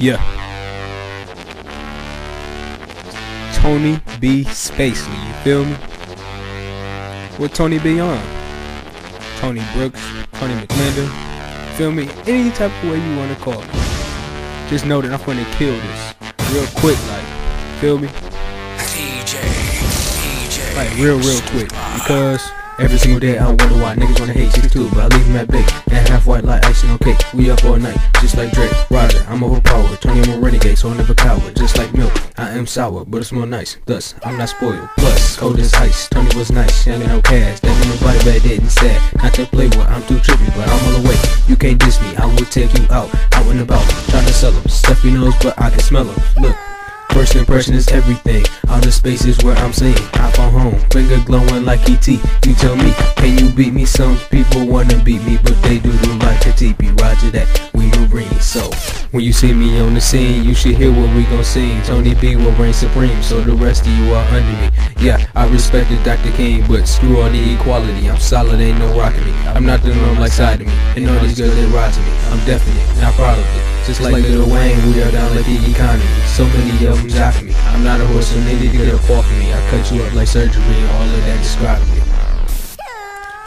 Yeah. Tony B. Spacely, you feel me? What Tony B on? Tony Brooks, Tony McLendon, feel me? Any type of way you wanna call it. Just know that I'm gonna kill this real quick, like, feel me? Like real, real quick, because Every single day I wonder why niggas wanna hate 62, but I leave them at bake. And half white like icing on cake. We up all night, just like Drake. Roger, I'm overpowered. Tony, I'm a renegade, so I never coward. Just like milk, I am sour, but it's more nice. Thus, I'm not spoiled. Plus, cold as ice. Tony was nice, ain't got no cash. That ain't nobody bad didn't sad. Not to play with, I'm too trippy, but I'm all the way. You can't diss me, I will take you out, out and about. Trying to sell them. Stuffy nose, but I can smell them. Look. First impression is everything. All the spaces where I'm saying I phone home, finger glowing like ET. You tell me, can you beat me? Some people wanna beat me, but they do do like a TP. Roger that, we Marines. So when you see me on the scene, you should hear what we gon' sing. Tony B will reign supreme, so the rest of you are under me. Yeah, I respected Dr. King, but screw all the equality. I'm solid, ain't no rocking me. I'm not the norm like side of me, and all these girls they rise me. I'm definite, not proud of it. Just like Lil Wayne, we are down like the economy. So many of them jocking me. I'm not a horse, so they need to get up off of me. I cut you up like surgery, all of that describing me.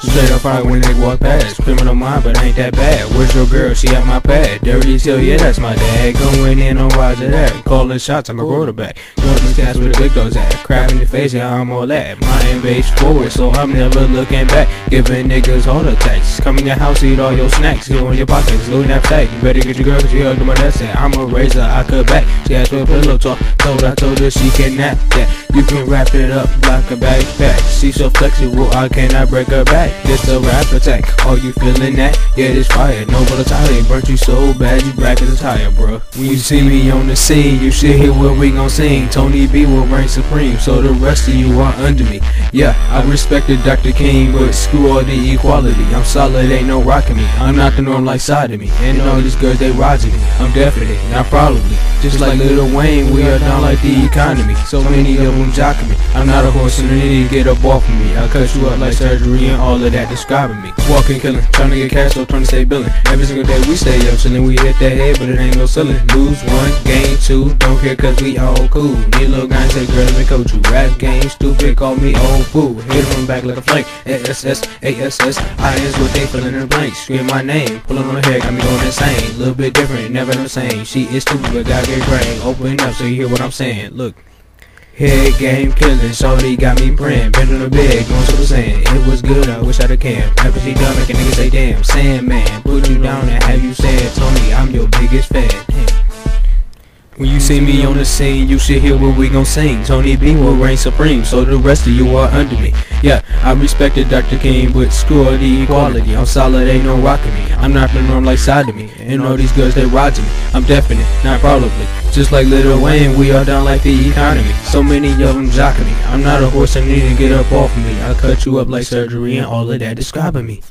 Straight up fire when they walk past. Criminal mind, but ain't that bad. Where's your girl? She at my pad. Dirty hell, yeah, that's my dad. Going in on Roger that. Calling shots, I'm a quarterback. Going to cats where the big dogs at. Crab in the face, yeah, I'm all that. My aim base forward, so I'm never looking back. Giving niggas heart attacks. Come in your house, eat all your snacks. Go in your pockets, load that sack. You better get your girl, cause she hugged my it. I'm a razor, I cut back. She asked for a pillow talk. Told I told her she can nap that. You can wrap it up like a backpack. She's so flexible, I cannot break her back. This a rap attack. Are you feeling that? Yeah, this fire. No volatile burnt you so bad you black as a tire, bro. When you see me on the scene, you should hear what we gon' sing. Tony B will reign supreme, so the rest of you are under me. Yeah, I respected Dr. King, but screw all the equality. I'm solid, ain't no rocking me. I'm not the norm like side of me. And all these girls, they rising me. I'm definite, not probably. Just like Lil Wayne, we are down like the economy. So many of them jocking me. I'm not a horse and they need to get up off of me. I cut you up like surgery and all of that describing me. Walking, killing, trying to get cash, so trying to stay billing. Every single day we stay up chilling. We hit that head, but it ain't no ceiling. Lose one, gain two, don't care cause we all cool. Need a little guy say, girl, let me coach you. Rap game, stupid, call me old fool. Hit from back like a flank. ASS, ASS, I is what they filling in the blank. Scream my name, pulling on the head, got me going insane. Little bit different, never the same. She is stupid, but got get brain. Open up so you hear what I'm saying. Look. Head game killing, shorty got me praying. Been on the bed, going the sand. It was good, I wish I'd can. After she done, make a nigga say, damn, Sandman. Put you down and have you said, Tony, I'm your biggest fan. When you see me on the scene, you should hear what we gon' sing. Tony B will reign supreme, so the rest of you are under me. Yeah, I respected Dr. King, but screw all the equality. I'm solid, ain't no rocking me. I'm not the norm like side of me. And all these girls, they roger me. I'm definite, not probably. Just like Lil Wayne, we are down like the economy. So many of them jocking me. I'm not a horse, I need to get up off of me. I cut you up like surgery and all of that describing me.